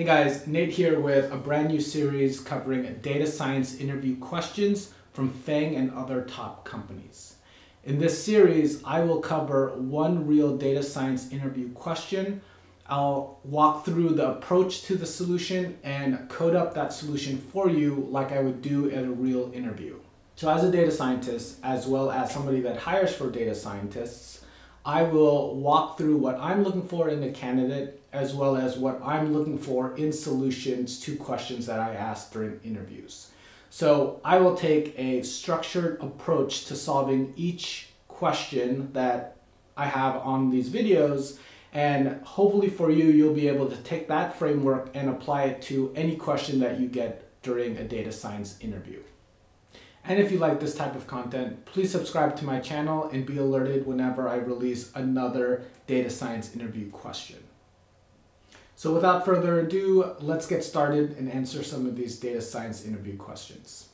Hey guys, Nate here with a brand new series covering data science interview questions from FAANG and other top companies. In this series, I will cover one real data science interview question. I'll walk through the approach to the solution and code up that solution for you like I would do at a real interview. So as a data scientist, as well as somebody that hires for data scientists, I will walk through what I'm looking for in a candidate as well as what I'm looking for in solutions to questions that I ask during interviews. So I will take a structured approach to solving each question that I have on these videos and hopefully for you, you'll be able to take that framework and apply it to any question that you get during a data science interview. And if you like this type of content, please subscribe to my channel and be alerted whenever I release another data science interview question. So without further ado, let's get started and answer some of these data science interview questions.